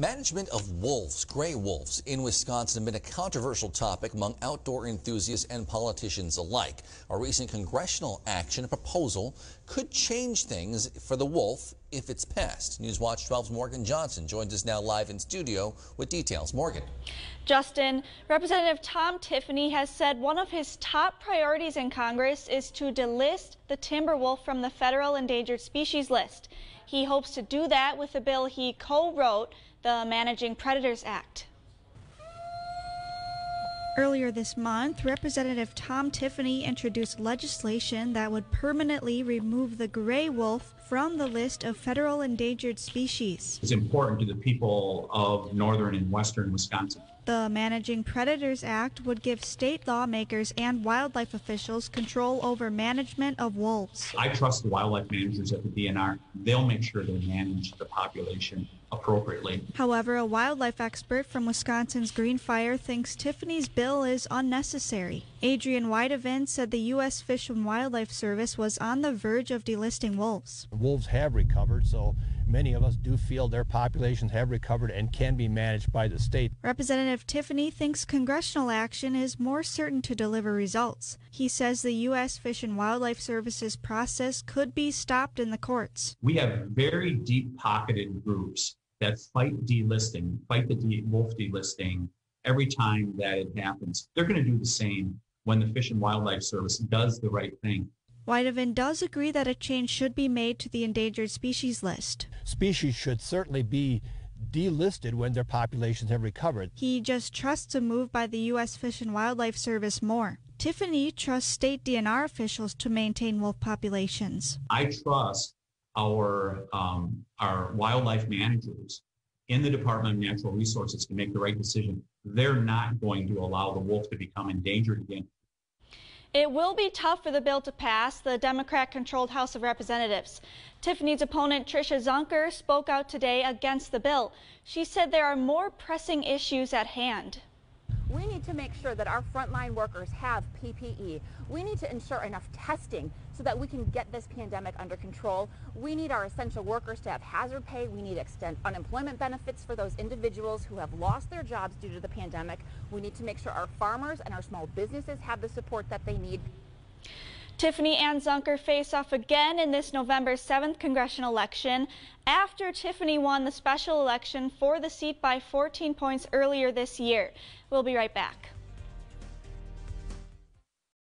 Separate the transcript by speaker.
Speaker 1: Management of wolves, gray wolves, in Wisconsin have been a controversial topic among outdoor enthusiasts and politicians alike. A recent congressional action proposal could change things for the wolf if it's passed. Newswatch 12's Morgan Johnson joins us now live in studio with details. Morgan.
Speaker 2: Justin, Representative Tom Tiffany has said one of his top priorities in Congress is to delist the timber wolf from the federal endangered species list. He hopes to do that with a bill he co-wrote the Managing Predators Act. Earlier this month, Representative Tom Tiffany introduced legislation that would permanently remove the gray wolf from the list of federal endangered species.
Speaker 3: It's important to the people of northern and western Wisconsin.
Speaker 2: The Managing Predators Act would give state lawmakers and wildlife officials control over management of wolves.
Speaker 3: I trust the wildlife managers at the DNR. They'll make sure they manage the population appropriately.
Speaker 2: However, a wildlife expert from Wisconsin's Green Fire thinks Tiffany's bill is unnecessary. Adrian Wydeven said the U.S. Fish and Wildlife Service was on the verge of delisting wolves.
Speaker 4: Wolves have recovered, so many of us do feel their populations have recovered and can be managed by the state.
Speaker 2: Representative Tiffany thinks congressional action is more certain to deliver results. He says the U.S. Fish and Wildlife Service's process could be stopped in the courts.
Speaker 3: We have very deep pocketed groups that fight delisting, fight the de- wolf delisting every time that it happens. They're going to do the same when the Fish and Wildlife Service does the right thing.
Speaker 2: Wydeven does agree that a change should be made to the endangered species list.
Speaker 4: Species should certainly be delisted when their populations have recovered.
Speaker 2: He just trusts a move by the U.S. Fish and Wildlife Service more. Tiffany trusts state DNR officials to maintain wolf populations.
Speaker 3: I trust our um, our wildlife managers in the Department of Natural Resources to make the right decision. They're not going to allow the wolf to become endangered again.
Speaker 2: It will be tough for the bill to pass the Democrat controlled House of Representatives. Tiffany's opponent, Tricia Zunker, spoke out today against the bill. She said there are more pressing issues at hand.
Speaker 5: We need to make sure that our frontline workers have PPE. We need to ensure enough testing so that we can get this pandemic under control. We need our essential workers to have hazard pay. We need to extend unemployment benefits for those individuals who have lost their jobs due to the pandemic. We need to make sure our farmers and our small businesses have the support that they need.
Speaker 2: Tiffany and Zunker face off again in this November 7th congressional election after Tiffany won the special election for the seat by 14 points earlier this year. We'll be right back.